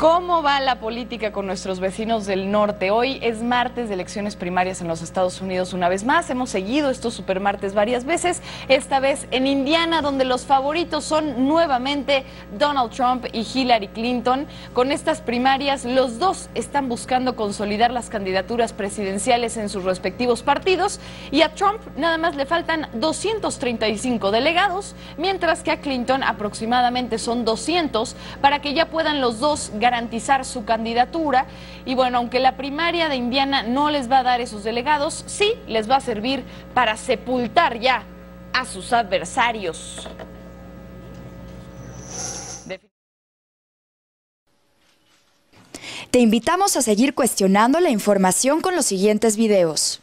¿Cómo va la política con nuestros vecinos del norte? Hoy es martes de elecciones primarias en los Estados Unidos una vez más. Hemos seguido estos supermartes varias veces, esta vez en Indiana, donde los favoritos son nuevamente Donald Trump y Hillary Clinton. Con estas primarias, los dos están buscando consolidar las candidaturas presidenciales en sus respectivos partidos y a Trump nada más le faltan 235 delegados, mientras que a Clinton aproximadamente son 200 para que ya puedan los dos ganar garantizar su candidatura. Y bueno, aunque la primaria de Indiana no les va a dar esos delegados, sí les va a servir para sepultar ya a sus adversarios. Te invitamos a seguir cuestionando la información con los siguientes videos.